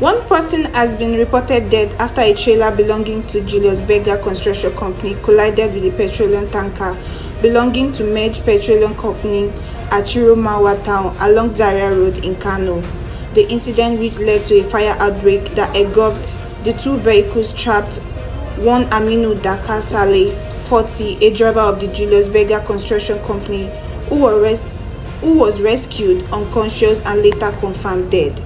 One person has been reported dead after a trailer belonging to Julius Berger Construction Company collided with a petroleum tanker belonging to Mege Petroleum Company at Chiromawa town along Zaria Road in Kano. The incident which led to a fire outbreak that engulfed the two vehicles trapped one Aminu Dakatsalle, 40, a driver of the Julius Berger Construction Company, who who was rescued unconscious and later confirmed dead.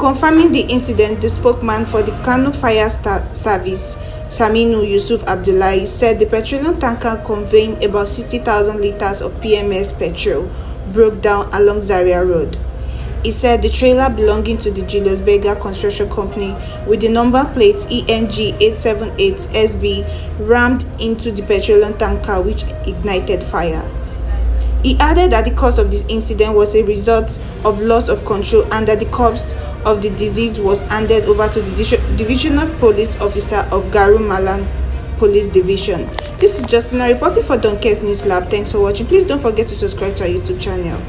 Confirming the incident, the spokesman for the Kano Fire Service, Saminu Yusuf Abdullahi, said the petroleum tanker conveying about 60,000 liters of PMS petrol broke down along Zaria Road. He said the trailer belonging to the Julius Berger Construction Company with the number plate ENG 878SB rammed into the petroleum tanker which ignited fire. He added that the cause of this incident was a result of loss of control and that the corpse of the deceased was handed over to the divisional police officer of Garun Malam Police Division. This is Justina reporting for DonKes News Lab. Thanks for watching. Please don't forget to subscribe to our YouTube channel.